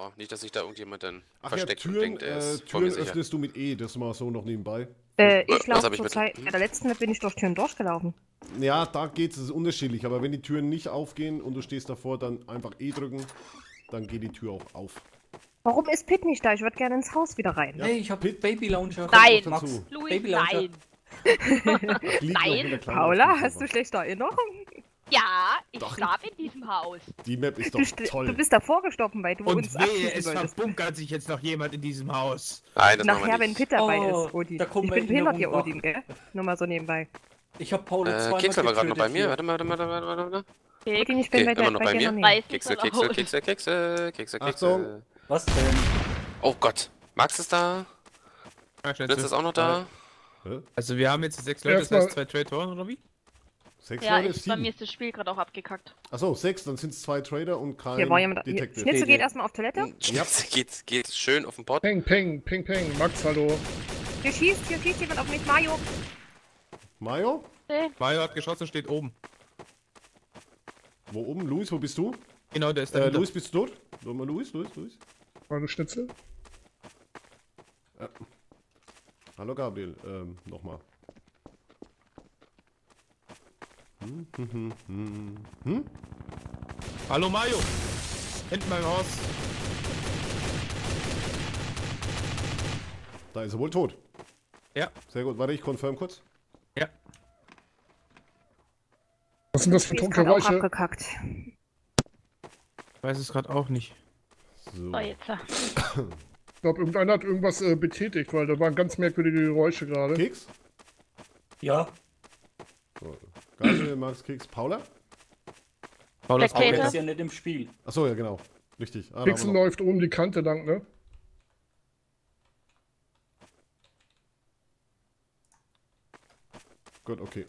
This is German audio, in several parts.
Oh, nicht, dass sich da irgendjemand dann Ach ja, versteckt und Türen, denkt, er äh, ist mir Türen öffnest du mit E, das mal so noch nebenbei. Äh, ich ich zur Zeit, bei der letzten bin ich durch Türen durchgelaufen. Ja, da geht es unterschiedlich, aber wenn die Türen nicht aufgehen und du stehst davor, dann einfach E drücken, dann geht die Tür auch auf. Warum ist Pit nicht da? Ich würde gerne ins Haus wieder rein. Ja, Hey, ich hab Pit- Baby Launcher. Nein, Max, Louis, Baby nein. Liegt noch in der kleinen Paula, hast du schlechte Erinnerungen? Ja, ich Doch. schlaf in diesem Haus. Die Map ist Du, doch st- toll. du bist davor gestorben, weil du Und uns wehe, es wolltest. verbunkert sich jetzt noch jemand in diesem Haus. Nein, das Nachher, wenn. Pit dabei Oh, ist, Odin. da ich bin behindert hier, Odin, gell? Nur mal so nebenbei. Ich hab Paul Äh, zweimal Keksel war gerade noch bei mir. Warte mal, warte mal, warte mal, warte mal. Odin, ich bin Okay, bei, der, immer noch bei, bei dir mir? Kekse, Kekse. Kekse, Kekse, Kekse, Achtung. Kekse. Was denn? Oh Gott. Max ist da. Ah, Blitz ist auch noch da. Hä? Also wir haben jetzt sechs Leute, das heißt zwei Trade-Toren oder wie? Sechs Ja, Leute, ich, bei sieben. mir ist das Spiel gerade auch abgekackt. Achso, sechs, dann sind es zwei Trader und kein Hier war jemand. Detective. Schnitzel Nee, geht nee. erstmal auf Toilette. Schnitzel geht, geht schön auf den Pott. Peng, peng, peng, peng. Max, hallo. Hier schießt, hier schießt jemand auf mich. Mario. Mayo? Mario hat geschossen, steht oben. Wo oben? Luis, wo bist du? Genau, der ist Äh, da. Luis, bist du dort? Sag mal, Luis, Luis, Luis. Hallo Schnitzel. Hallo Gabriel, ähm, nochmal. Hm, hm, hm, hm, hm? Hallo Mario! Hinten beim Haus. Da ist er wohl tot. Ja. Sehr gut. Warte, ich confirm kurz. Ja. Was sind das für Die ist gerade auch Geräusche? abgekackt. Ich weiß es gerade auch nicht. So. So, jetzt. Ich glaube, irgendeiner hat irgendwas äh, betätigt, weil da waren ganz merkwürdige Geräusche gerade. Keks? Ja, So. Gabriel, Max, Keks, Paula? Paul ist auch ist ja nicht im Spiel. Achso, ja, genau. Richtig. Ah, Pixel läuft oben die Kante lang, ne? Gut, okay.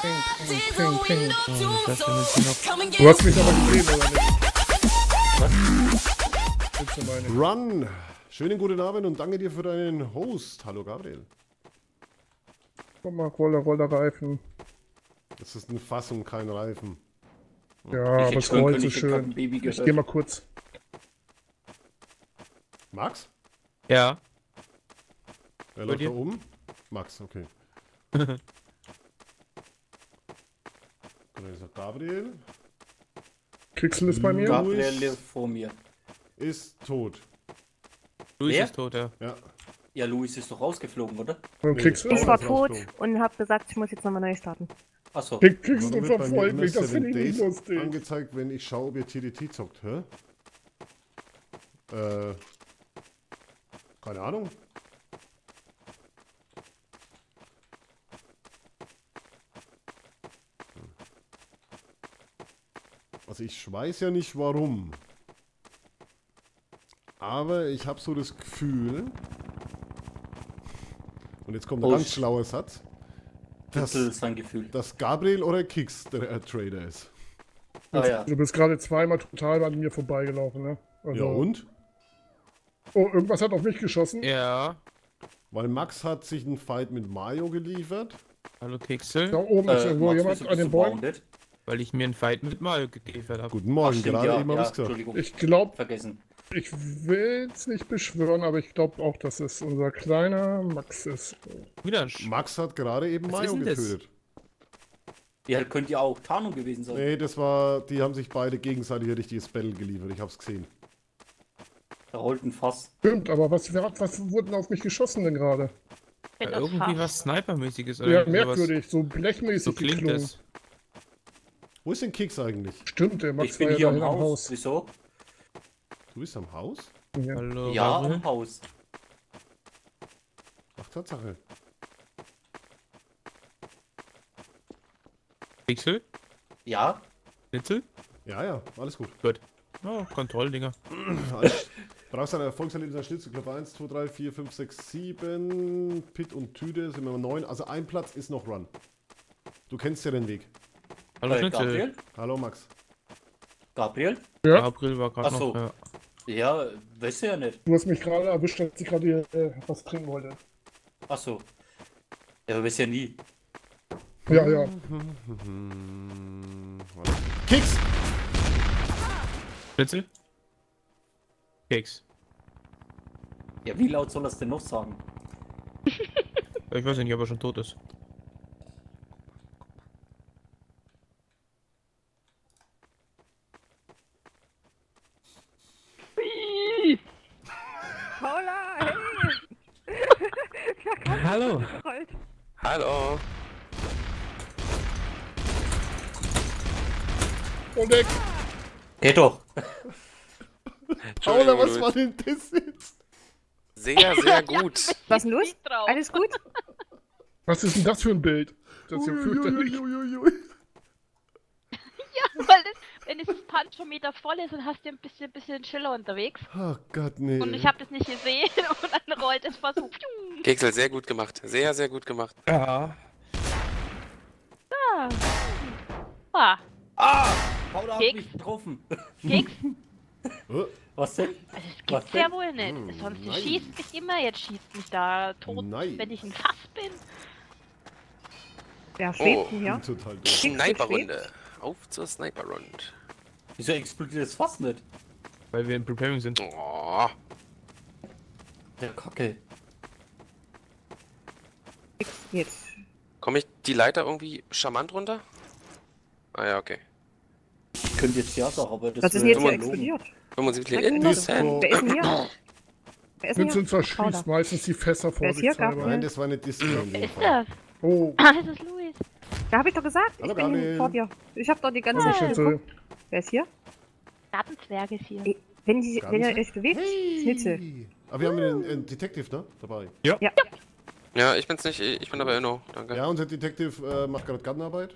Ping, ping, ping, ping. noch? Du hast mich aber gesehen, oder nicht? Meine? Run! Schönen guten Abend und danke dir für deinen Host. Hallo Gabriel. Komm mal, Roller, Roller, Reifen. Das ist eine Fassung, kein Reifen. Ja, Ich aber es rollt so schön. Ich geh mal kurz. Max? Ja. Wer läuft da oben? Max, okay. Gut, dann ist noch Gabriel. Pixel ist bei mir. Gabriel lebt vor mir. Ist tot. Luis Wer? ist tot, ja. Ja. Ja, Luis ist doch rausgeflogen, oder? Und Nee, Pixel? Ich war ist tot und hab gesagt, ich muss jetzt nochmal neu starten. Achso. Wird bei mir verfolgt mich, das finde ich nicht lustig. angezeigt, wenn ich schaue, ob ihr TDT zockt, hä? Äh. Keine Ahnung. Also ich weiß ja nicht warum. Aber ich habe so das Gefühl. Und jetzt kommt ein Oh, ganz sch- schlauer Satz. Das Dass, ist sein Gefühl. dass Gabriel oder Kix der äh, Trader ist. Ah ja. Du bist gerade zweimal total an mir vorbeigelaufen, ne? Also, Ja und? Oh, irgendwas hat auf mich geschossen. Ja. Weil Max hat sich einen Fight mit Mario geliefert. Hallo Pixel. Da oben ist Äh, irgendwo Max, jemand an den Bäumen. Weil ich mir einen Fight mit Mario geliefert habe. Guten Morgen, Ach, stimmt, gerade ja, eben habe ja, ich gesagt. Entschuldigung, Ich glaube, vergessen. Ich will es nicht beschwören, aber ich glaube auch, dass es unser kleiner Max ist. Wieder ein Sch Max hat gerade eben Was das? getötet. Ja, könnte ja auch Tarnung gewesen sein. Nee, das war, die haben sich beide gegenseitig ein richtiges Battle geliefert. Ich hab's gesehen. Da rollt ein Fass. Stimmt, aber was, was wurden auf mich geschossen denn gerade? Ja, das irgendwie was Snipermäßiges oder Ja, merkwürdig, so blechmäßig So klingt geklungen. es. Wo ist denn Kix eigentlich? Stimmt, der Max Ich bin war ja hier am dahin Haus. Wieso? Du bist am Haus? Ja. Hallo, Ja, am Haus. Ach, Tatsache. Pixel? Ja? Schnitzel? Ja, ja, alles gut. Gut. Oh, Kontrolldinger. Brauchst du ein Erfolgserlebnis an Schnitzelklopfer 1, 2, 3, 4, 5, 6, 7. Pit und Tüte sind wir 9. Also ein Platz ist noch Run. Du kennst ja den Weg. Hallo Äh, Schnitzel. Gabriel? Hallo Max. Gabriel? Ja. Gabriel war gerade so. noch. Ja. Ja, weißt du ja nicht. Du hast mich gerade erwischt, als ich gerade hier äh, was trinken wollte. Achso. Ja, weißt ja nie. Ja, ja. Kix! Schnitzel? Keks. Ja, wie laut soll das denn noch sagen? Ich weiß nicht, ob er schon tot ist. Paula, hey! Hallo. Rollt. Hallo. Und weg. Geht doch. Paula, was war denn das jetzt? Sehr, sehr gut. Was ist denn los? Alles gut? Was ist denn das für ein Bild? Das ist ja fürchterlich. Uiuiuiui. Weil das, wenn es ein paar Meter voll ist und hast du ein bisschen, bisschen Schiller unterwegs. Oh Gott, nee. Und ich habe das nicht gesehen und dann rollt es vor so. Keksel, sehr gut gemacht. Sehr, sehr gut gemacht. Ja. Ah, Ah! Paula hat Keks? mich getroffen. Keks? Oh, Was denn? Also das gibt's ja wohl nicht. Hm, Sonst nein. schießt mich immer, jetzt schießt mich da tot, Nein. wenn ich ein Fass bin. Wer schwebt Oh. denn hier? Sniper-Runde. Auf zur Sniper-Runde. Wieso explodiert das fast nicht? Weil wir in Preparing sind. Oh. Der Kacke. Jetzt. Komme ich die Leiter irgendwie charmant runter? Ah ja, okay. Ich könnte jetzt ja sagen, aber das Was ist denn jetzt hier explodiert? 75 Sag mir noch. Innocent. Wer ist denn hier? Wer ist denn hier? verschließt Paula. meistens die Fässer hier, vorsichtshalber. Gabriel? Nein, das war nicht Disco Wer ist das? Oh, Ah, das ist Luis. Da habe ich doch gesagt, ich bin vor dir. Ich habe doch die ganze Zeit geguckt. Wer ist hier? Gartenzwerg ist hier. Wenn, die, wenn ihr euch bewegt, Hey! Schnitzel. Aber wir haben einen, einen Detective, ne? Dabei. Ja, ich bin's nicht. Ich bin aber Inno. Danke. Ja, unser Detective äh, macht gerade Gartenarbeit.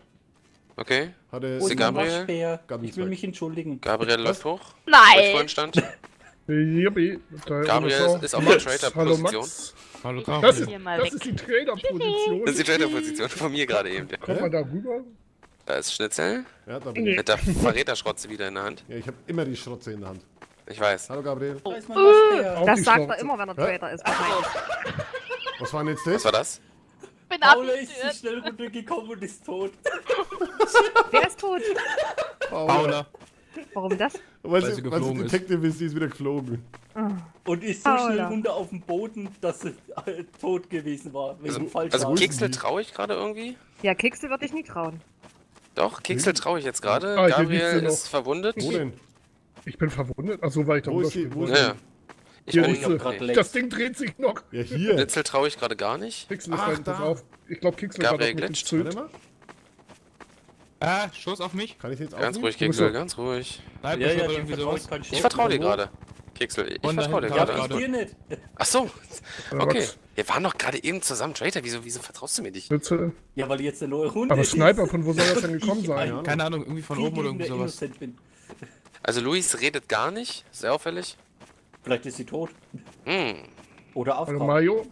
Okay. Hatte Ist die Gabriel? Ganz Ich will mich entschuldigen. Gabriel Was? läuft hoch. Wo ich vorhin Nein! stand. Da Gabriel ist auf der Trader-Position. Hallo Gabriel. Das ist, hier mal das ist die Trader-Position. Das ist die Trader-Position von mir gerade eben. Komm mal da rüber. Da ist Schnitzel. Ja, da bin ich. Mit der Verräterschrotze wieder in der Hand. Ja, ich habe immer die Schrotze in der Hand. Ich weiß. Hallo Gabriel. Da ist mein Waschbär. Auf Das sagt Schnauze. er immer, wenn er? Trader ist. Was war denn jetzt Was das? war das? Ich bin Paula ist zu abgestürzt. schnell runtergekommen und ist tot. Wer ist tot? Paula. Warum das? Weil Weil sie, sie weil sie geflogen ist. Detective ist, die ist wieder geflogen. Und ist so schnell Paula. runter auf den Boden, dass sie äh, tot gewesen war. Also, falsch also die? traue ich gerade irgendwie? Ja, Keksel würde ich nie trauen. Doch, Keksel traue ich jetzt gerade. Ah, Gabriel sie noch. ist verwundet. Wo denn? Ich bin verwundert. Achso, weil ich da Wo ist ist Ja. Ich. Leck. Das Ding dreht sich noch. Ja, hier. Schnitzel traue ich gerade gar nicht. Pixel ist Ach, da hinten, pass da. auf. Ich glaube, Pixel Gabriel hat auch mit dem. Ah, Schuss auf mich. Kann ich jetzt auch Ganz ruhig, doch- ganz ruhig. Sniper Ja, ja, vertraue ich Ich vertraue dir gerade. Keksel, ich da vertraue dir gerade. gerade. Dir nicht. Ach so, Äh, okay. Wir waren doch gerade eben zusammen, Trader. Wieso, wieso vertraust du mir nicht? Schnitzel. Ja, weil jetzt eine neue Runde Aber ist. Sniper, von wo soll das denn gekommen Ich sein? ein- Keine Ahnung, irgendwie von oben oder irgendwie sowas. Also Luis redet gar nicht. Sehr auffällig. Vielleicht ist sie tot. Hm. Oder Hallo Afra. Mayo.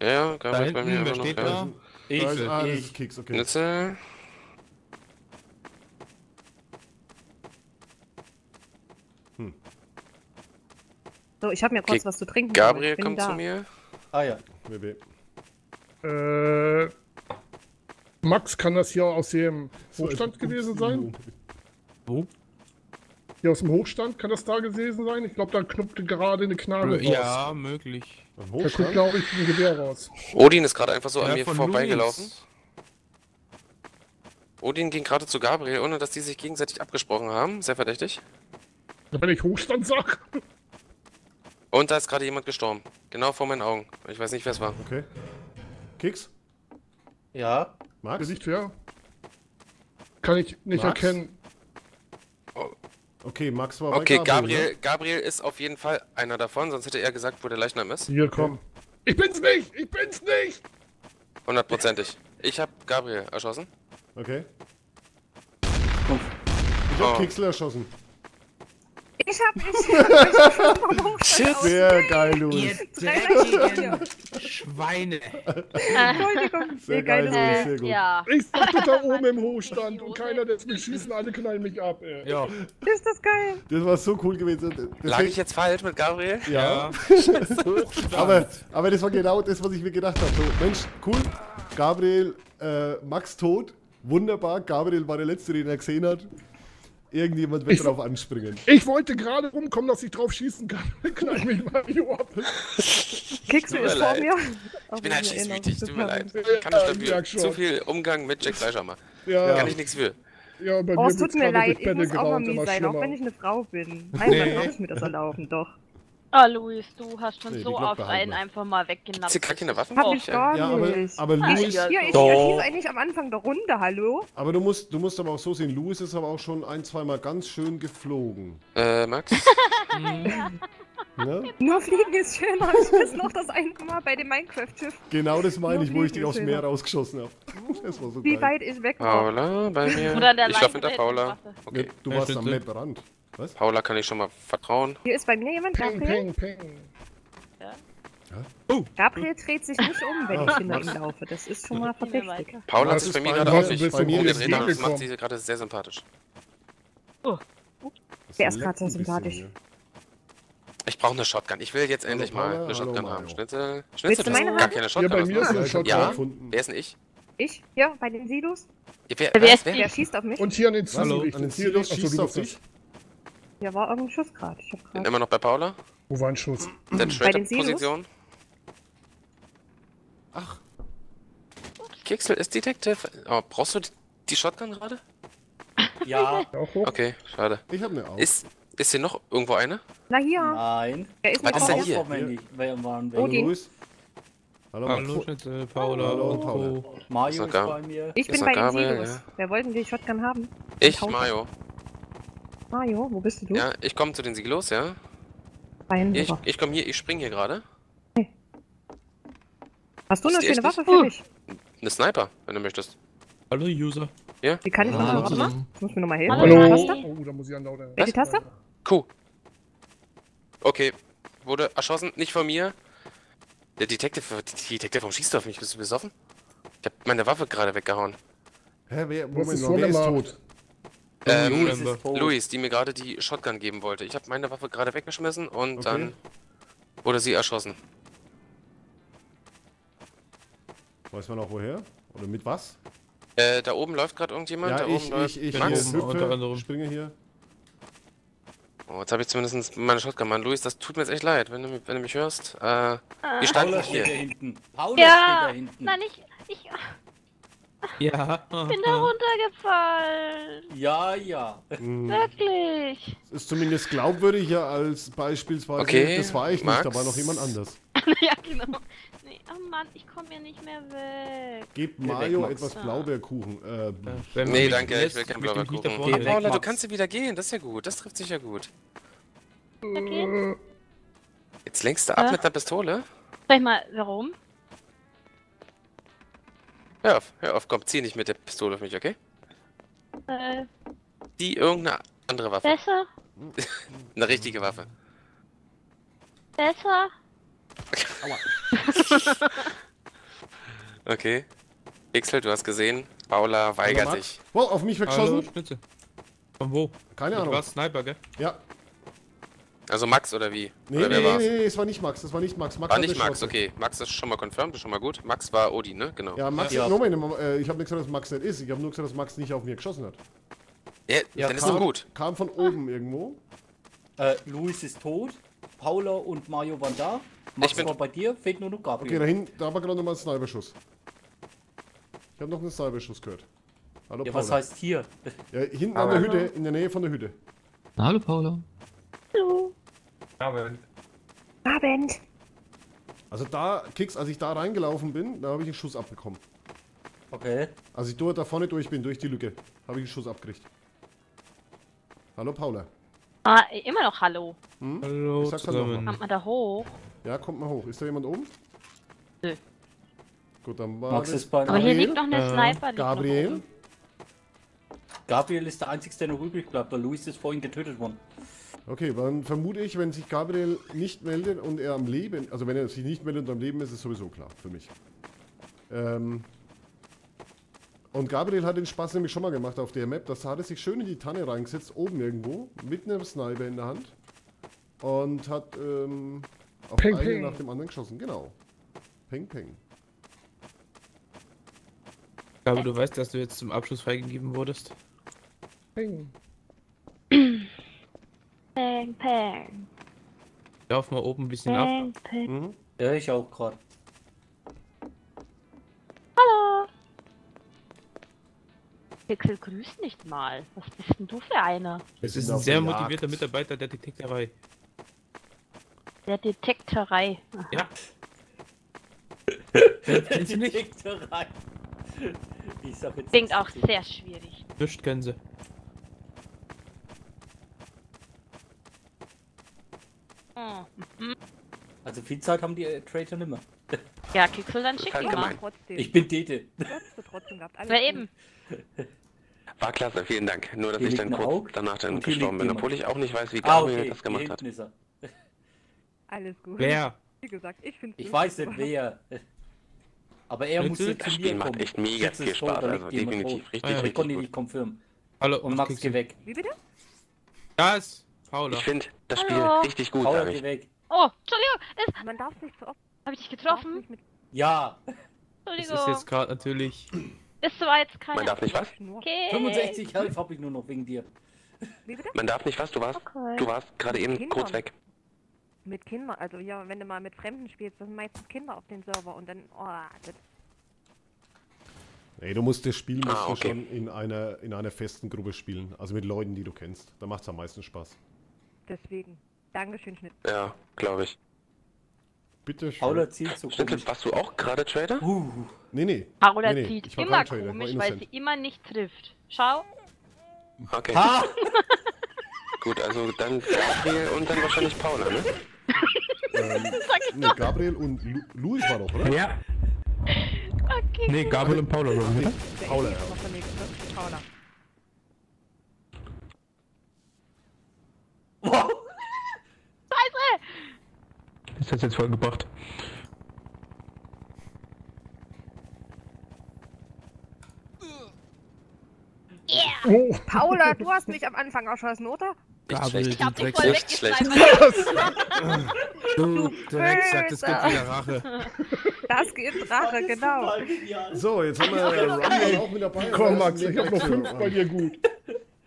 Ja, ja, Da ist bei mir immer noch. steht da? Ich, Da ist, ah, das ich. ist Keks, okay. Schnitzel. So, ich habe mir kurz Okay, was zu trinken. Gabriel Ich bin kommt da. zu mir. Ah ja. WB. Äh, Max, kann das hier aus dem Hochstand So, gewesen sein? Wo? Hier aus dem Hochstand kann das da gewesen sein? Ich glaube, da knuppt gerade eine Knarre raus. Ja, möglich. Da Hochstand? glaube ich, ein Gewehr raus. Odin ist gerade einfach so an Ja, mir von vorbeigelaufen. Odin ging gerade zu Gabriel, ohne dass die sich gegenseitig abgesprochen haben. Sehr verdächtig. Wenn ich Hochstand sag. Und da ist gerade jemand gestorben. Genau vor meinen Augen. Ich weiß nicht, wer es war. Okay. Keks? Ja. Max? Nicht fair. Kann ich nicht Max? erkennen. Okay, Max war bei Okay, Gabriel. Gabriel, ne? Gabriel ist auf jeden Fall einer davon, sonst hätte er gesagt, wo der Leichnam ist. Hier, komm. Ich bin's nicht! Ich bin's nicht! Hundertprozentig. Ich habe Gabriel erschossen. Okay. Ich hab Oh. Keksel erschossen. Ich hab ich vom Hochstand Shit. Sehr geil, Luis. dreckigen Schweine. Entschuldigung. Sehr geil, Luis. Sehr gut. Ja. Ich das da oben im Hochstand und keiner lässt mich schießen, alle knallen mich ab, ey. Ja. Ist das geil? Das war so cool gewesen. Lag Deswegen- ich jetzt falsch mit Gabriel? Ja. Hochstand. Aber, aber das war genau das, was ich mir gedacht habe. So, Mensch, cool. Gabriel, äh, Max tot. Wunderbar. Gabriel war der Letzte, den er gesehen hat. Irgendjemand wird Ich- drauf anspringen. Ich wollte gerade rumkommen, dass ich drauf schießen kann. Knall ich mich Mario ab. Kickst du ist vor mir? Ich bin halt schießwütig, tut mir leid. Ich kann nicht ich dafür. Zu viel Umgang mit Jack Fleischermer. Ja, Kann ich nichts für. ja bei Oh, mir es tut mir leid, ich muss auch mal mies sein, auch wenn ich eine Frau bin. Nein, Nee. dann darf ich mir das erlauben, doch. Ah, Luis, du hast schon Nee, so oft behalten einen einfach mal weggenappt. Hast du gar keine Waffen? Hab ich gar Ja, aber, nicht. aber Ich, Louis, Ja, hier, ich Doch. erschieße eigentlich am Anfang der Runde, hallo? aber du musst, du musst aber auch so sehen, Louis ist aber auch schon ein, zweimal ganz schön geflogen. Äh, Max? Ne? Nur fliegen ist schöner. Ich weiß noch das eine Mal bei dem Minecraft-Schiff, Genau das meine ich, wo ich dich aufs ist Meer rausgeschossen habe. Das war so wie geil. weit ich weg. Paula, bei mir. Oder an der ich lauf hinter Paula. Waffe. Okay. Ja, du warst am ne? Was? Paula kann ich schon mal vertrauen. Hier ist bei mir jemand, Peng, Gabriel. peng, peng. Oh, Gabriel dreht sich nicht um, wenn ich hinter ihm laufe. Das ist schon mal verdächtig. Paula Das ist ist bei mir bei gerade auch nicht umgedreht, aber das macht sie gerade sehr sympathisch. Das Der ist gerade sehr sympathisch. Ich brauche eine Shotgun. Ich will jetzt Hallo, endlich mal eine Shotgun haben. Schnitzel. Schnitzel, du du hast meine gar keine Ja, Shotgun. bei was mir ist du? eine Ja, Shotgun. Ja? gefunden. Wer ist denn ich? Ich? Ja, bei den Silos. Ja, wer, Wer wer? Wer schießt auf mich? Und hier an den Hallo. Ziel. An den Silos schießt auf dich. Hier war irgendein Schuss gerade. Ich hab grad. Immer noch bei Paula? Wo war ein Schuss? Dann den Silos? Position. Ach, Kixel ist Detective. Oh, brauchst du die- Shotgun gerade? Ja, Auch? Okay, schade. ich habe eine Augen. Ist, ist hier noch irgendwo eine? Na hier, nein. der ist Was nicht ist denn mir. hier? Auswendig, wer waren wir? Hallo Odin. Hallo. Schnitzel, Paula. Hallo, Paula. Mario Ist bei mir. Ich bin bei den Gabriel. Wer wollte denn die Shotgun haben? Ich. Mario. Mario, wo bist du? Ja, ich komme zu den Silos, ja? Rein, Ich, rüber. ich komme hier, ich spring hier gerade. Hast du eine Ist schöne Waffe für mich? Eine Sniper, wenn du möchtest. Hallo User. Die kann ich noch mal Hallo machen. Ich muss mir noch mal helfen. Hallo. Welche Hallo. Taste? Oh, da muss ich an lauter. Welche Taste? Q. Okay. Wurde erschossen, nicht von mir. Der Detective, Detective, warum schießt du auf mich? Bist du besoffen? Ich hab meine Waffe gerade weggehauen. Hä, wer, Moment mal, wer ist tot? Ähm, Luis die mir gerade die Shotgun geben wollte. Ich habe meine Waffe gerade weggeschmissen und Okay. dann wurde sie erschossen. Weiß man auch woher? Oder mit was? Äh, da oben läuft gerade irgendjemand. Ja, da ich, oben läuft ich, ich, Max. hier hüpfe, anderem. springe hier. Oh, jetzt habe ich zumindest meine Shotgun. Mann, Luis, das tut mir jetzt echt leid, wenn du, wenn du mich hörst. Äh, wir standen Paula steht da hier. hinten. Paula steht Ja, da hinten. nein, ich, ich Ja. bin da runtergefallen. Ja, ja. Hm, Wirklich. ist zumindest glaubwürdiger als beispielsweise. Okay, das war ich Max. nicht, da war noch jemand anders. ja, genau. Nee, oh Mann, ich komme hier nicht mehr weg. Gebt Mario weg, etwas Blaubeerkuchen. Äh, Wenn man Nee, danke, ich lässt, will keinen ich Blaubeerkuchen. Geh weg. Paula, du kannst ja wieder gehen. Das ist ja gut. Das trifft sich ja gut. Okay. Jetzt lenkst du ab Ja. mit der Pistole? Sag ich mal, warum? Hör auf, hör auf, komm, zieh nicht mit der Pistole auf mich, okay? Äh, Die irgendeine andere Waffe. besser? Eine richtige Waffe. Besser? Okay. Pixel, du hast gesehen, Paula weigert sich. Wow, auf mich Hallo weggeschossen? Von wo? Keine Du Ahnung. warst Sniper, gell? Ja. Also Max oder wie? Nee, oder nee, wer nee, nee, es war nicht Max, das war nicht Max. Max War nicht Max, okay. Max ist schon mal confirmed, ist schon mal gut. Max war Odin, ne? Genau. Ja, Max, Ja. Moment, äh, ich habe nicht gesagt, dass Max nicht ist. Ich habe nur gesagt, dass Max nicht auf mir geschossen hat. Ja, Ja, dann ist kam, doch gut. Kam von oben irgendwo. Äh, Luis ist tot. Paula und Mario waren da. Max bin- war bei dir. Fehlt nur noch Okay, Gabriel. dahin, da war gerade nochmal ein Sniperschuss. Ich habe noch einen Sniperschuss gehört. Hallo ja, Paula. was heißt hier? Ja, hinten an der Hütte, in der Nähe von der Hütte. Hallo Paula. Hallo. Aber Abend. Also da, Kicks, als ich da reingelaufen bin, da habe ich einen Schuss abbekommen. Okay. Als ich dort da vorne durch bin, durch die Lücke, habe ich einen Schuss abgekriegt. Hallo Paula. Ah, immer noch Hallo. Hallo Ich sag's halt zusammen. Kommt man da hoch? Ja, kommt mal hoch. Ist da jemand oben? Nö. Gut, dann war Max ist bei Aber hier Gabriel? liegt noch eine Äh, Sniper. Gabriel? Gabriel ist der Einzige, der noch übrig bleibt, weil Luis ist vorhin getötet worden. Okay, dann vermute ich, wenn sich Gabriel nicht meldet und er am Leben, also wenn er sich nicht meldet und am Leben ist, ist sowieso klar für mich. Ähm und Gabriel hat den Spaß nämlich schon mal gemacht auf der Map. Das hat er sich schön in die Tanne reingesetzt, oben irgendwo, mit einem Sniper in der Hand. Und hat ähm, auf Ping, einen ping. nach dem anderen geschossen. Genau. Peng, peng. Aber du weißt, dass du jetzt zum Abschluss freigegeben wurdest. Ping. Peng, peng. Lauf mal oben ein bisschen ab. Peng, peng. Mhm. Ja, ich auch gerade. Hallo. Pixel grüßt nicht mal. Was bist denn du für einer? Es ist ein sehr Jagd. motivierter Mitarbeiter der Detektorei. Der Detektorei. Ja. Kennst du nicht? Detektorei. Ich sag jetzt Klingt auch sehr schwierig. Nicht kennen sie. Hm. Also viel Zeit haben die äh, Traitor nimmer. Ja, Pixel, dann schick Halt ihn mal. Trotzdem. Ich bin. Alles Na eben. War klasse, vielen Dank. Nur, dass Hier ich dann kurz Aug danach dann gestorben bin, jemand. obwohl ich auch nicht weiß, wie Ah, Gabriel okay. das gemacht hat. Alles gut. Wer? Wie gesagt, ich finde Ich weiß nicht wer. Aber er muss jetzt Das zu Spiel mir macht kommen. echt mega Jetzt viel Spaß, also definitiv richtig, Ah ja. Ich konnte ihn nicht konfirmen. Hallo, Und Max, geh weg. Wie bitte? Da ist Paula. Ich finde das Spiel richtig gut, Paula, sag geh ich. weg. Oh, Entschuldigung. Das Man darf nicht so oft. habe ich dich getroffen. Ja, Das Entschuldigung. ist jetzt gerade natürlich. Das war jetzt keine. Man darf nicht was? Okay. 65 Health habe ich nur noch wegen dir. Wie bitte? Man darf nicht was, du warst? Okay. Du warst gerade eben Kindern. kurz weg. Mit Kindern. Also ja, wenn du mal mit Fremden spielst, das sind meistens Kinder auf dem Server und dann. Oh, das, Nee, du musst das Spiel musst Ah, du okay. schon in einer, in einer festen Gruppe spielen. Also mit Leuten, die du kennst. Da macht es am meisten Spaß. deswegen. Dankeschön, Schnitt. Ja, glaube ich. Bitte schön. Paula zielt so komisch. warst du auch gerade Trader? Uh, Nee, nee. Paula Nee, nee, zieht immer Trader, komisch, weil sie immer nicht trifft. Schau. Okay, ha! gut, also dann Gabriel und dann wahrscheinlich Paula, ne? Ähm, nee, Gabriel und Lu Luis war doch, oder? Ja. Okay. Nee, Gabriel und Paula, oder? Der Paula, ja. noch der nächste. Paula. Wow. Scheiße. Ist das jetzt vollgebracht? Oh, Paula, du hast mich am Anfang erschossen, oder? Schlecht. Ich hab dich voll weggesnipert. Du Drecksack, das gibt wieder Rache. Das gibt Rache, genau. So, jetzt haben wir war auch mit dabei. komm? Max, ich hab noch fünf bei dir gut.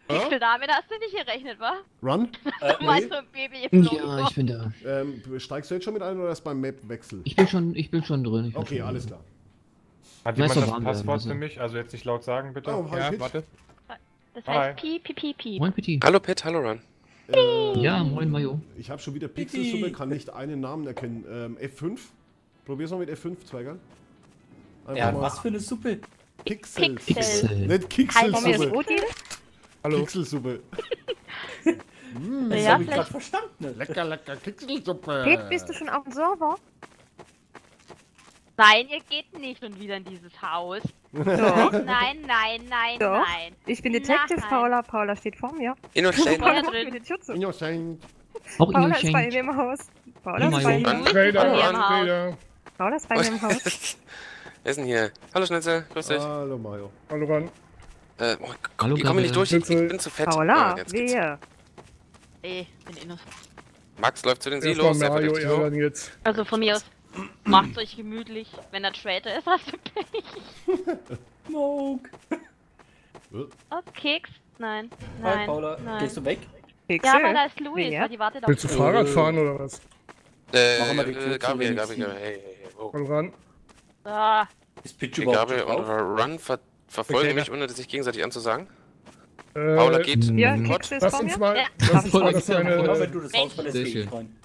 Pixel, damit hast du nicht gerechnet, wa? Run? Äh, nee. so ein Baby. Ja, ich bin da. Ähm, steigst du jetzt schon mit ein oder erst beim Map-Wechsel? Ich bin schon, ich bin schon drin. Ich bin Okay, schon alles drin. klar. Hat jemand das Passwort für mich? Also jetzt nicht laut sagen, bitte. Oh, hi, Ja, warte. Das Hi. heißt Piep, Piep, Piep, Piep. Moin, Petit. Hallo Pit, hallo Run. Ähm, Ja, moin, Mayo. Ich habe schon wieder Pixelsumme, kann nicht einen Namen erkennen. Ähm, F5. Probier's mal mit F5, Zweigern. Einfach Ja, mal was für eine Suppe. Pixel. Pixel. Pixel. Nicht Kixelsuppe. Hallo. Pixelsuppe. Das Ja, habe ich gerade vielleicht- verstanden. Lecker, lecker Kixelsuppe. Pete, bist du schon auf dem Server? Nein, ihr geht nicht schon wieder in dieses Haus. Doch. Nein, nein, nein, Doch. nein. Ich bin Detective Nein. Paula. Paula steht vor mir. Innocent. Paula drin. Innocent. Paula ist bei mir im Haus. Paula ist bei so. mir. Run, Trader. Paula ist bei mir im Haus. Wer ist denn hier? Hallo Schnitzel, grüß dich. Hallo Mario. Hallo, Run. Äh, oh, Hallo, ich komme nicht durch, ich, ich bin zu fett. Paula, jetzt geht's. wehe. Ey, bin innocent. Max läuft zu den Silos, er die Tür. ärgern jetzt. Also von mir aus, macht's euch gemütlich. Wenn er Traitor ist, hast du Pech. Smoke. Oh, Keks? Nein. Hi, Nein. Paula. Nein. Gehst du weg? Pixel. Ja, aber da ist Louis, weil die wartet auf Willst du. Fahrrad fahren oder was? Äh, Machen wir die Tür äh, zu, Gabriel, hey, hey, hey, oh. Hallo, Run. Ah, Ist Pitch Okay, überhaupt Gabriel und? Run ver verfolgen Okay, mich, ohne sich gegenseitig anzusagen. Äh, Paula geht. Ja, ist Lass uns mal, Ja. lass uns mal das Ja, Ja, eine... wenn du das Haus verlässt, Sehr ich schön. rein.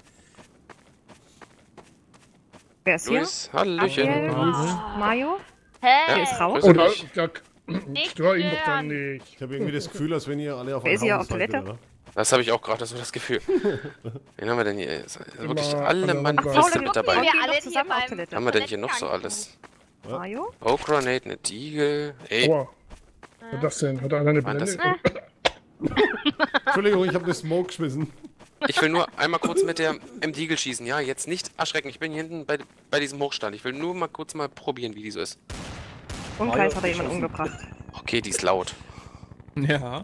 Wer ist hier? Luis, Hallöchen. Gabriel, Ah. Mario? Hey, Wer ist raus? grüß Oh, da, dich. da, Nicht stör ihn doch dann nicht. Ich habe irgendwie das Gefühl, als wenn ihr alle auf Wer ein ist hier Haus auf seid Toilette? Das habe ich auch gerade so das Gefühl. Wen haben wir denn hier? Wirklich alle. Mann Paula, wir mit dabei. wir alle haben wir denn hier noch so alles? Mario? Oak Grenade, eine Diegel. Ey, Aua. Was ist das denn? Hat einer eine das- Blende? Entschuldigung, ich habe eine Smoke geschmissen. ich will nur einmal kurz mit der im Diegel schießen. Ja, jetzt nicht erschrecken. Ich bin hier hinten bei, bei diesem Hochstand. Ich will nur mal kurz mal probieren, wie die so ist. Gleich hat er jemanden umgebracht. Okay, die ist laut. Ja.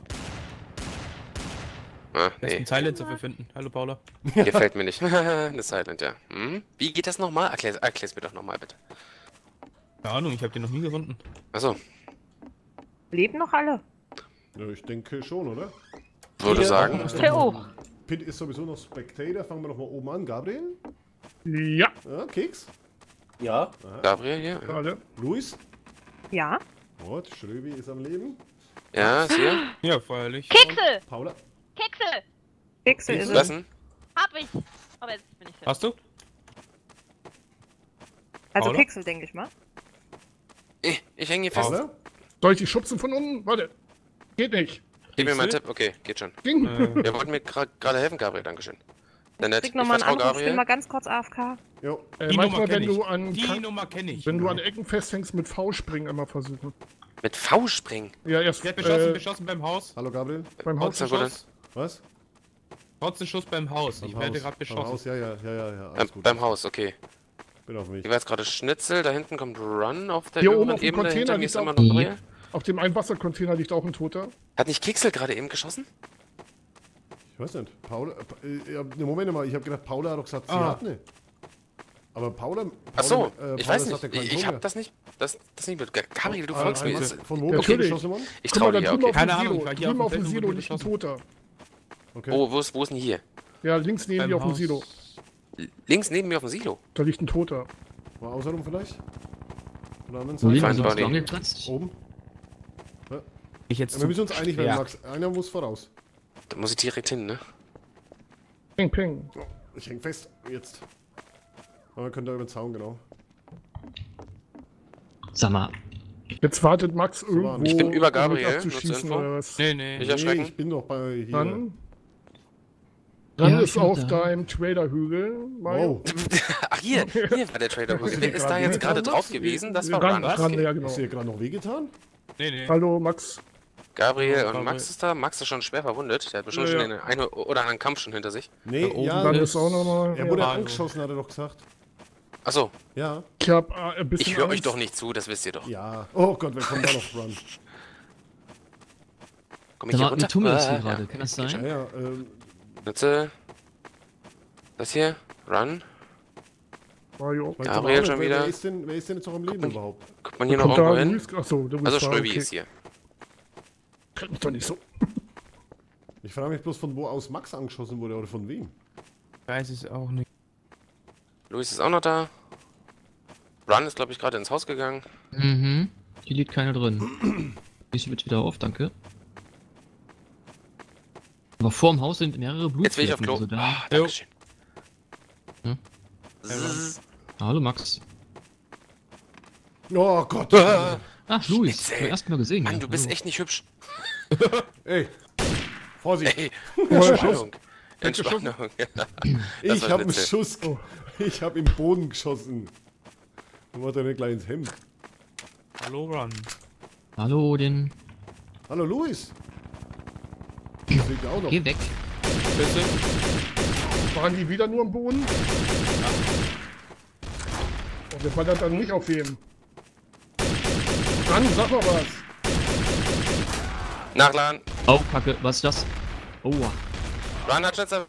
Ah, nee, einen Silencer für finden. Hallo Paula. gefällt mir nicht. eine Silent, ja. Hm? Wie geht das nochmal? Erklär, erklär's mir doch nochmal, bitte. Keine Ahnung, ich habe den noch nie gefunden. Achso, Leben noch alle? Ja, ich denke schon, oder? Würde sagen. Tür hoch. Pit ist sowieso noch Spectator. Fangen wir noch mal oben an. Gabriel? Ja, Ja, Keks? Ja, Gabriel hier. alle. Luis? Ja? Gut, Schröbi ist am Leben. Ja, ist hier. Ja, feierlich. Kekse! Paula? Kekse! Pixel ist es. Lassen. Hab ich! Aber jetzt bin ich fertig. Hast du? Also Paula? Pixel, denke ich mal. Ich, ich hänge hier fest. Paula? Soll ich die schubsen von unten? Warte. Geht nicht. Gib mir mal einen? Tipp. Okay, geht schon. Ging. Äh, Wir wollten mir gra- gerade helfen, Gabriel. Dankeschön. Sehr nett. Krieg Ich nochmal einen Anruf, ich bin mal Gabriel. ganz kurz AFK. Jo. Äh, die manchmal, Nummer wenn du ich. an Die Nummer kenne ich. wenn du an Ecken festhängst, mit V springen immer versuchen. Mit V springen. Ja, erst Der hat beschossen, äh, beschossen beim Haus. Hallo Gabriel? beim Haus. Was? Trotzdem Schuss beim Haus. Ich Beim werde Haus. gerade Beim Haus, beschossen. ja, ja, ja, ja. Ähm, Alles gut. beim Haus, okay. Bin auf dem Weg. Hier war jetzt gerade Schnitzel. Da hinten kommt Run auf der Hier oben auf dem Ebene. Container mir liegt ist immer auch- noch Gabriel. Auf dem Einwassercontainer liegt auch ein Toter. Hat nicht Kixel gerade eben geschossen? Ich weiß nicht. Paula. Äh, äh, ja, ne, Moment mal, ich habe gedacht, Paula hat doch gesagt, sie Ah. hat ne. Aber Paula. Paula Ach so, äh, ich Paula weiß sagt, nicht. Ich, ich Ton hab mehr. das nicht. Das, das nicht mit. Gabriel, du Ah, folgst mir ah, jetzt. Von wo natürlich. geschossen worden? Ich Guck trau mal, da dir, drüben okay. auf dem Keine Ahnung, Silo. ich war auf dem Silo liegt ein. Toter. Okay. Oh, wo ist, wo ist denn hier? Ja, links neben mir auf dem. Silo. Links neben mir auf dem Silo. Da liegt ein Toter. Mal außenrum vielleicht? Von der anderen Wo Seite? liegen Fein, wir sonst Body. angekratzt? Oben? Ich jetzt Ja, wir müssen uns einig werden, Ja. Max. Einer muss voraus. Da muss ich direkt hin, ne? Ping, ping. Oh, ich häng fest. Jetzt. Aber wir können da über den Zaun, genau. Sag mal, Jetzt wartet Max irgendwo. Ich bin über um Gabriel, mich nur zur abzuschießen oder was. Nee, nee. Nicht erschrecken. ich bin doch bei hier. Dann. Dann Ja, ist auf da. deinem Traderhügel. Wow. Ach, hier. Hier war der Trader. Hast du Wer ist da jetzt gerade Max? drauf gewesen? Das war Run. ja, genau. Hast du dir gerade noch wehgetan? Nee, nee. Hallo, Max. Gabriel und Gabriel. Max ist da. Max ist schon schwer verwundet. Der hat bestimmt Ja, schon ja. den einen oder anderen Kampf schon hinter sich. Nee, oben ja. Dann ist- auch nochmal. Er wurde Ja. angeschossen, hat er doch gesagt. Achso, Ja. Ich hab äh, ein bisschen. ich höre euch doch nicht zu, das wisst ihr doch. Ja. Oh Gott, wer kommt da noch Run? Komm ich da hier runter? Tummel ist Ah, hier ja. gerade. Kann das Ja, sein? ja. Ähm, Nutze. Das hier. Run. Mario. Gabriel schon wer, wieder. Wer ist, denn, wer ist denn jetzt noch am Leben man- überhaupt? Guckt man hier noch irgendwo hin? Achso, Also Schröbi okay. ist hier. Tritt mich doch nicht so. Ich frage mich bloß, von wo aus Max angeschossen wurde oder von wem. Weiß es auch nicht. Luis ist auch noch da. Run ist, glaube ich, gerade ins Haus gegangen. Mhm. Hier liegt keiner drin. Ich bitte wieder auf, danke. Aber vorm Haus sind mehrere Blutflecken. Jetzt will ich auf Klo. Also da. Ah, Dankeschön. Hm? Hallo Max. Oh Gott. Ah, Ach, Luis. Zum ersten Mal gesehen. Mann, ja. du bist Hallo. echt nicht hübsch. Ey. Vorsicht. Ey, Woher Entspannung. Ich habe einen. Schuss. ge- Ich habe im Boden geschossen. Du war ein kleines Hemd. Hallo, Run. Hallo, Odin. Hallo Luis. Ja auch noch. Geh weg. Bitte. Waren die wieder nur am Boden? Und wir ballern dann nicht auf wen. Dann sag mal was. Nachladen. Oh, Kacke. Was ist das? Oh, Run hat Schnitzer.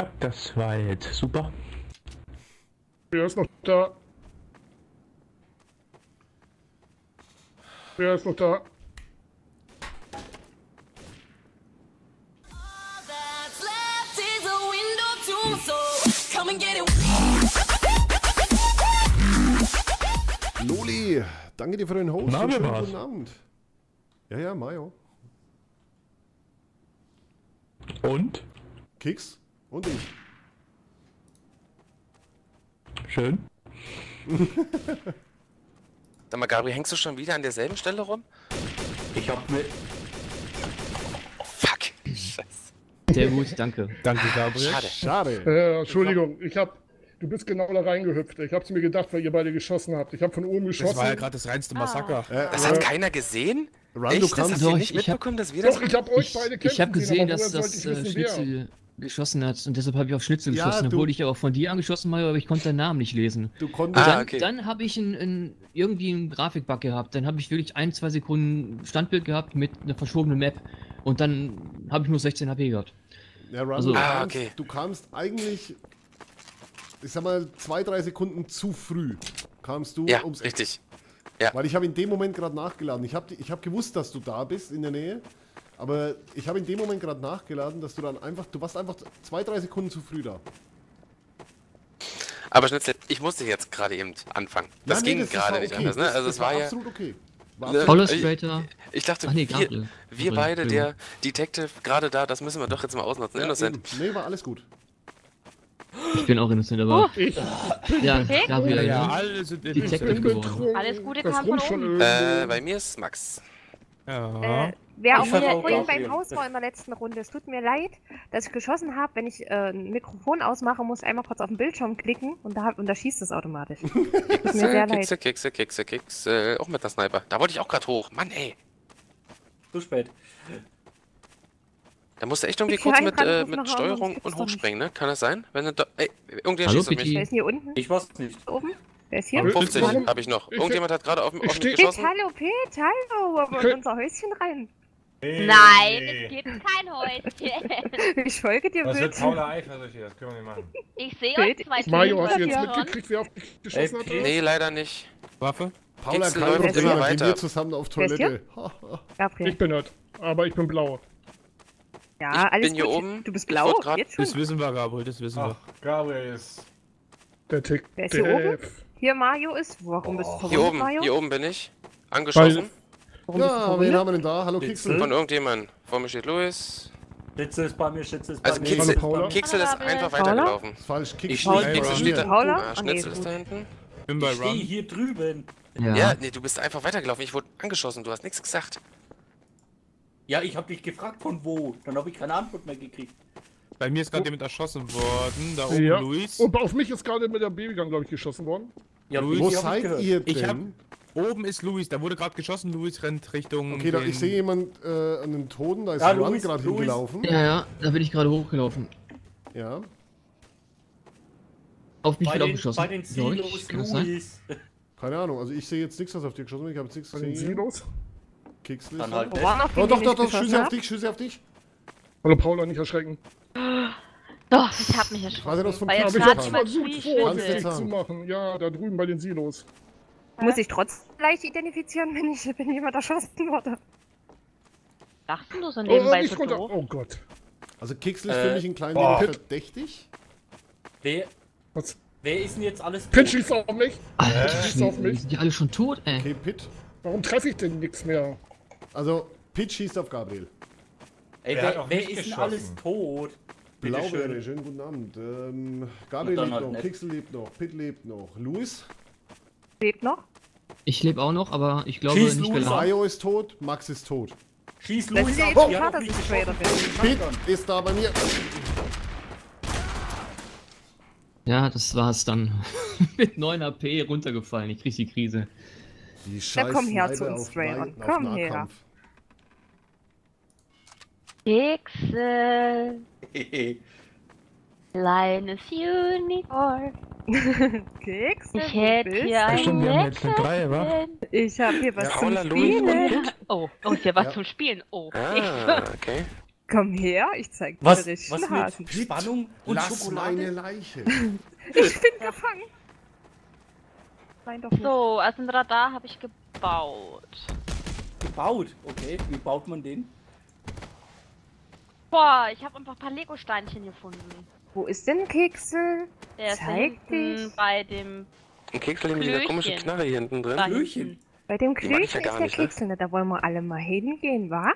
Ja, das war jetzt super. Wer ist noch da? Wer ist noch da? Loli, danke dir für den Host. Na, schönen war's? guten Abend. Ja, ja, Mayo. Und? Kicks und ich. Schön. Sag mal, Gabriel, hängst du schon wieder an derselben Stelle rum? Ich hab mir. Fuck. Scheiße. sehr gut, danke. Danke, Gabriel. Schade. Schade. Äh, Entschuldigung, ich hab. Du bist genau da reingehüpft. Ich hab's mir gedacht, weil ihr beide geschossen habt. Ich hab von oben geschossen. Das war ja gerade das reinste Massaker. Äh, Das äh, hat keiner gesehen? Run, du Echt? Das kannst. habt ihr Doch, nicht ich hab- mitbekommen, dass wir das... Doch, ich hab euch Ich, beide kämpfen ich habe sehen, gesehen, dass das äh, wissen, wer? Geschossen hat und deshalb habe ich auf Schnitzel Ja, geschossen. Dann wurde ich aber von dir angeschossen, Mario, aber ich konnte deinen Namen nicht lesen. Du konntest. Ah, dann okay. dann habe ich ein, ein, irgendwie einen Grafikbug gehabt. Dann habe ich wirklich ein, zwei Sekunden Standbild gehabt mit einer verschobenen Map und dann habe ich nur 16 HP gehabt. Ja, Run, Also- du, Ah, kamst, okay. du kamst eigentlich, ich sag mal, zwei, drei Sekunden zu früh kamst du Ja, ums Eck. richtig. Weil ich habe in dem Moment gerade nachgeladen. Ich habe ich hab gewusst, dass du da bist in der Nähe. Aber ich habe in dem Moment gerade nachgeladen, dass du dann einfach, du warst einfach zwei, drei Sekunden zu früh da. Aber Schnitzel, ich musste jetzt gerade eben anfangen. Das Ja, nee, ging ist- gerade nicht okay. anders, ne? Das- Also das es war ja. absolut okay. War Ne? absolut Paul Ich- Strater. Ich dachte, Ach nee, wir, Gabriel. wir beide, der. Detective, gerade da, das müssen wir doch jetzt mal ausnutzen. Ja, Innocent. eben. nee, war alles gut. Ich bin auch innocent, aber. Ich Ja, Okay. Gabriel, Ja, ja. alle sind Detective geworden. Alles Gute das kam von oben. Äh, bei mir ist Max. Ja. Äh, wer auch mir vorhin beim Haus war in der letzten Runde, es tut mir leid, dass ich geschossen habe. Wenn ich äh, ein Mikrofon ausmache, muss ich einmal kurz auf den Bildschirm klicken und da, und da schießt es automatisch. Tut mir sehr leid. Kekse, Kekse, Kekse, Kekse. Auch mit der Sniper. Da wollte ich auch gerade hoch. Mann, ey. Zu spät. Da musst du echt irgendwie Ich kurz mit, äh, mit Steuerung und hochspringen, ne? Kann das sein? Wenn du da. Ey, irgendwer Hallo, schießt auf mich. Wer ist denn hier unten? Ich weiß nicht. Oben? Wer ist hier? Hallo? 50 Warum? habe ich noch. Ich- Irgendjemand hat gerade auf, auf mich geschossen. hallo, Pete, hallo, wollen wir in unser Häuschen rein? Nein, es gibt kein Häuschen. Ich folge dir, Das wird. Paula eifersüchtig, das können wir nicht machen. Ich sehe euch zwei Mario, hast du jetzt mitgekriegt, wer auf dich geschossen hat? Nee, leider nicht. Waffe? Paula, kein läuft immer weiter. wir zusammen auf hier? Toilette. Ich bin nicht, aber ich bin blau. Ja, Ich alles bin hier gut. oben. Du bist Ich blau, grad- jetzt schon. Das wissen wir, Gabriel, das wissen wir. Ach, Gabriel ist. Der Tick. Wer ist hier der- oben? Hier Mario ist. Warum bist du Hier verwundet, oben, Mario? hier oben bin ich. Angeschossen Warum Ja, wen haben wir denn da? Hallo Kixel. von irgendjemandem. Vor mir steht Louis. Schütze ist bei mir, Schütze ist bei Also mir. Kicksel, Hallo, Paula. Kicksel ist einfach Paula? weitergelaufen. Falsch. Kixel. Ich Kicksel bei steht mir. da. Paula? Ah, Ah, Schnitzel ist ist da hinten. Bin bei Ich stehe Run. hier drüben. Ja. Ja, nee, du bist einfach weitergelaufen. Ich wurde angeschossen. Du hast nichts gesagt. Ja, ich habe dich gefragt von wo. Dann habe ich keine Antwort mehr gekriegt. Bei mir ist gerade jemand erschossen worden. Da oben Ja. Luis. Und auf mich ist gerade mit der Babygun, glaube ich, geschossen worden. Ja, Luis, Wo hab ich seid ihr Ich hab- denn? Oben ist Luis. Da wurde gerade geschossen. Luis rennt Richtung. Okay, da, ich sehe jemand äh, an den Toten, da ist Ja, Luis, gerade hingelaufen. Ja, ja, da bin ich gerade hochgelaufen. Ja. Auf mich Bei wird auch den, geschossen. bei den. Silos, das? Luis. Keine Ahnung, also ich sehe jetzt nichts, was auf dich geschossen wird. Ich habe jetzt nichts Bei den gesehen. Silos. Kixel Dann ist halt Oh, den, doch, doch, ich doch, geschossen Schüsse auf dich, Schüsse auf dich. Hallo Paula, nicht erschrecken. Doch, ich hab mich Ich weiß ja, erschrocken. dass von Weil jetzt gerade jemand Kannst du machen. Ja, da drüben bei den Silos. Muss ich trotzdem leicht identifizieren, wenn ich wenn jemand erschossen wurde? Dachten du so Oh, nebenbei nicht so doof? Oh Gott. Also Kixel ist für Äh, mich ein klein boah. wenig verdächtig. Wer, Was? wer ist denn jetzt alles Pit tot? schießt auf mich. Alter, Schießt auf mich. die sind die alle schon tot, ey. Okay, Pit. Warum treffe ich denn nichts mehr? Also, Pit schießt auf Gabriel. Ey, Wer hat wer, ist denn alles tot? Blaubeere, schönen guten Abend. Ähm, Gabriel lebt noch. Kixel lebt noch, Pit lebt noch. Louis, Lebt noch? Ich lebe auch noch, aber ich glaube Schieß nicht mehr. Mario ist tot, Max ist tot. Schieß Das Luis ist ja ab. jetzt Die klar, hat dass auf ich mich Trader. Pit ist da bei mir. Ja, das war's dann. Mit 9 AP runtergefallen. Ich krieg die Krise. Die scheiß komm her zu uns, auf Komm her. Pixel, kleines Unicorn. Keks? Ich hätte hier Ja, ein stimmt, wir haben jetzt eine Dreie, wa? Ich habe hier was Ja, zum Louis. Spielen. Oh, oh, ist ja was Ja. zum Spielen. Oh. Ah, okay. Komm her, ich zeig dir Was, den was Hasen. mit Spannung und Lass Schokolade? meine Leiche. Ich bin gefangen. Nein, doch nicht. So, also ein Radar habe ich gebaut. Gebaut. Okay, wie baut man den? Boah, ich habe einfach ein paar Lego-Steinchen gefunden. Wo ist denn Keksel? Der ist Zeig hinten dich. bei dem Ein Keksel mit dieser komischen Knarre hier hinten drin. Klöchen. Bei dem Klöchen ja gar ist der nicht, ne? Keksel. Ne? Da wollen wir alle mal hingehen, wa?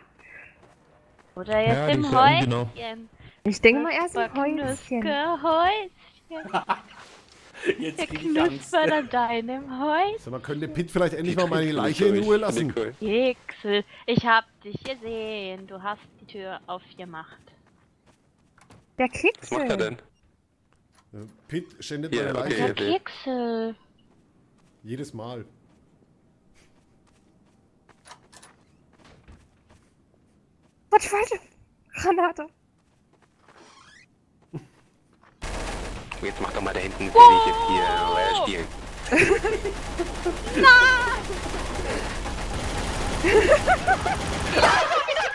Oder jetzt Ja, im ist ungenau. Häuschen. Ich denke mal erst im Häuschen. Knusper Häuschen. Jetzt Der knuspert an deinem Häuschen. Sag mal, könnte Pit vielleicht endlich mal meine Leiche in Ruhe lassen? Keksel, ich hab dich gesehen. Du hast die Tür aufgemacht. Der Keksel. Was macht er denn? Äh, Pete schändet yeah, meine Leiche. Okay, der okay. Jedes Mal. Was wollte? Granate. Jetzt mach doch mal da hinten, will oh! ich jetzt hier äh, spielen. Nein! ja, ich hab wieder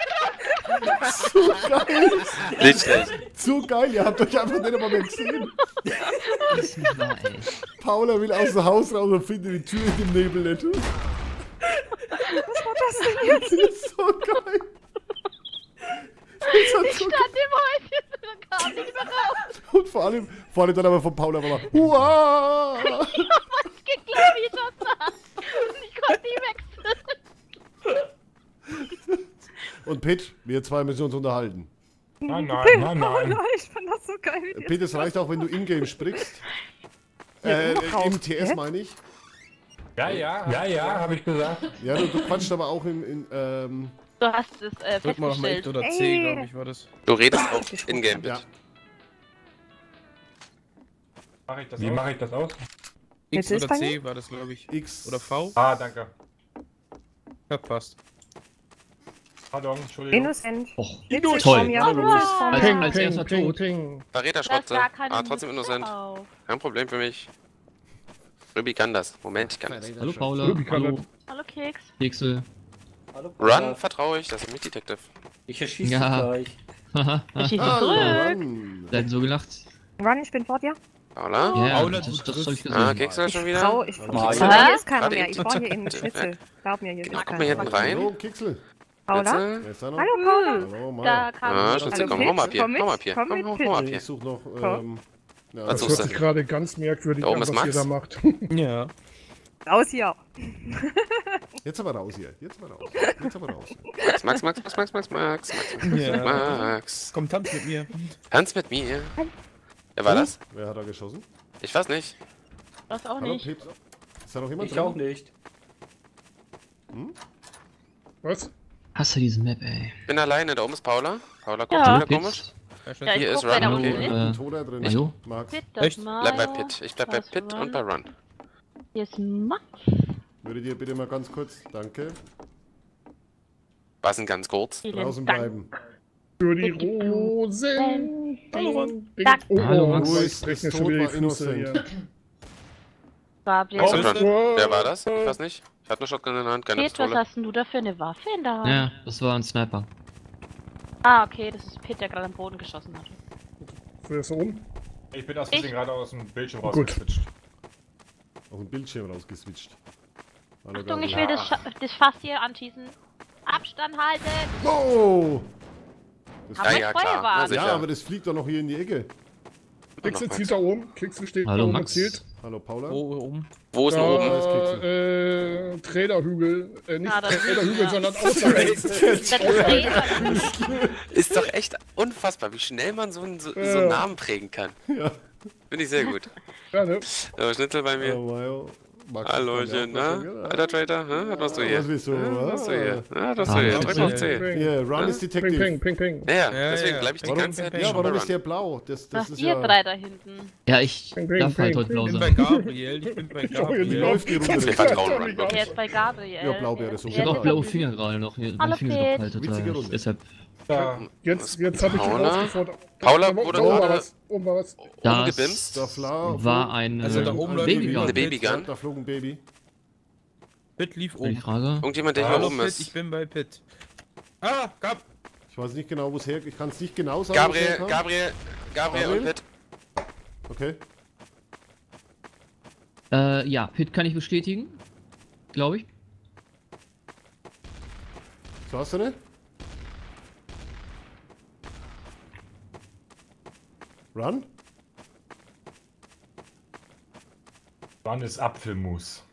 getroffen! Nicht schlecht. So geil, ihr habt euch einfach nicht einmal mehr gesehen. Das ist nicht wahr, ey. Paula will aus dem Haus raus und findet die Tür in dem Nebel nicht. Was war das denn Das ist so geil. Das Ich ist so stand im Häuschen und kam nicht mehr raus. Und vor allem, vor allem dann aber von Paula war Uah! Ich geglaubt, wie ich das sah. Ich konnte nie wechseln. Und Pitch, wir zwei müssen uns unterhalten. Nein, nein, nein, Oh nein. nein, ich fand das so geil. Wie die Pitch, es reicht auch, wenn du in-game sprichst. Äh, im TS meine ich. Ja, ja. Ja, ja, habe ich gesagt. Ja, du, du quatschst aber auch in, in ähm, Du hast es äh, Drück mal noch mal festgestellt. X oder. C, glaube ich, war das. Du redest auch in-game, ja. bitte. Mach ich das Wie mache ich das aus? X Jetzt oder C war das, glaube ich. X. Oder V? Ah, danke. Ja, passt. Pardon, Entschuldigung. Innocent. Och, Sitzt toll. mir. Ping, als ping, erster ping, tot. ping. Verräter Da ist Schrotze. gar keine Ah, trotzdem innocent. drauf. Kein Problem für mich. Ruby kann das. Moment, ich kann das. Hallo Paula, Ruby kann hallo Hallo Keks. Pixel. Hallo, Run, vertraue ich, das ist mit Detective. Ich erschieße Ja. dich gleich. Haha, Ich schieße Hallo, zurück. Seid so gelacht. Run, ich bin vor dir. Paula? Ja, Paula, das, das, das habe ich triffst. Ah, gesehen. Keks du schon Ich wieder? trau, ich Mario. trau. Hier ist keiner mehr. ich- Ich brauche hier eben einen Schnitzel. Glaub mir, hier Ich ist guck mal hinten keiner. rein. Hallo. Paula? Wer ist da noch? Hallo, Paula. Hallo, Mann. Da kam Ah, ich. Hallo, komm, hau mal ab hier. komm mal ab hier. komm Komm, hau mal ab Ich hier. such noch, Komm. ähm... Ja, Was Das hört du? sich gerade ganz merkwürdig an, was Max. ihr da macht. Ja. Raus hier. Jetzt aber raus hier. Jetzt aber raus. Jetzt aber raus. Max, Max, Max, Max, Max, Max, Max, Max, Ja. Max. Komm, tanz mit mir. Tanz mit mir. Wer war das? Wer hat da geschossen? Ich weiß nicht. Das auch Hallo, nicht. Pete. Ist da noch jemand Ich drin? auch nicht. Was? Hast du diese Map, ey? Ich bin alleine, da oben ist Paula. Paula guckt ja. wieder komisch. Ja, Hier ist Run, okay. Äh, Toda drin. Ich, Max. Echt? Bleib bei Pit. Ich bleib bei Pit und bei Run. Hier ist Max. Würde dir bitte mal ganz kurz, danke. Was denn ganz kurz? Draußen bleiben. Für die Rosen. Hallo, Mann. Oh, Hallo, Max. Ruhig, das Tod war innocent. Wer war das? Ich weiß nicht. Ich hatte eine Shotgun in der Hand, keine Pete, was Pistole. hast denn du da für eine Waffe in der Hand? Ja, das war ein Sniper. Ah, okay, das ist Pete, der gerade am Boden geschossen hat. Wer ist da oben? Ich bin aus Versehen gerade aus dem Bildschirm Gut. rausgeswitcht. Auf den Bildschirm rausgeswitcht. Hallo, Achtung, ich will das, Scha das Fass hier anschießen. Abstand halten! Oh! Das Ja, ja, klar. Feuerwagen. Na, ja, aber das fliegt doch noch hier in die Ecke. Kixel Max. zielt da oben. Kixel steht Hallo, da oben Max. zielt. Hallo, Paula. Wo oben? Wo ist oben? Da, Kixel. äh, Traderhügel. Äh, nicht Ah, Traderhügel, ja. sondern außerhalb. Ist doch echt unfassbar, wie schnell man so einen, so, so Ja. einen Namen prägen kann. Ja. Finde ich sehr gut. ja, ne? So, Schnitzel bei mir. Oh, Mario. Max, Hallöchen, kann ne? Alter Trader, hä? Was machst du hier? Was willst du? Was du hier? Ja, was Ah, du hier? das Drück auf ja- C. Hier, Run ist Ping, Detective. ping, ping, ping. Ja, ja, deswegen ja. bleibe ich die Warum, ganze Zeit Ja, warum ist der blau? Das, das ist ihr ja... drei da hinten? Ja, ich Ping, ping, darf halt ping, heute blau Ich bin sein. bei Gabriel, ich bin bei Gabriel. Wir vertrauen Run, wirklich. ist bei Gabriel. Ja, Blaubeere, so Ich habe auch blaue Finger gerade noch. Meine Finger sind Pete. noch kalt, Witzige total. Runde. Deshalb, Da. Jetzt, jetzt habe ich ihn Paula? wurde war gerade-. Oben war was. das. Da war Also da oben Babygun. Eine Babygun. Da flog ein Baby. Pit lief War oben. Irgendjemand, der hier oben ist. ich bin bei Pit. Ah, Gab. Ich weiß nicht genau, wo es her... Ich kann es nicht genau sagen, Gabriel. Gabriel, Gabriel und? Pit. Okay. Äh, ja, Pit kann ich bestätigen. Glaube ich. So hast du ne? Run? Wann ist Apfelmus?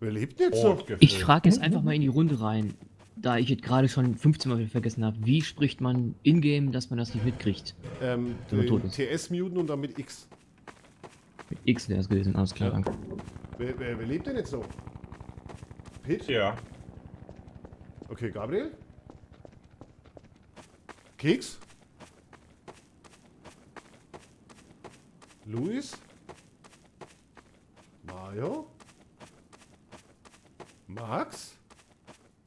Wer lebt jetzt noch? gefüllt. Ich frage jetzt einfach mal in die Runde rein, da ich jetzt gerade schon 15 Mal wieder vergessen habe. Wie spricht man in-game, dass man das nicht mitkriegt? Ähm. TS muten und dann mit X. Mit X wäre es gewesen, alles klar, Ja. danke. Wer, wer, wer lebt denn jetzt noch? Pit? Ja. Okay, Gabriel? Keks? Luis? Mario? Max?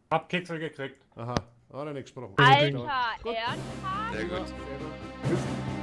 Hab Kexel gekriegt. Aha, hat er nicht gesprochen. Alter, ernsthaft? Sehr gut. Sehr gut.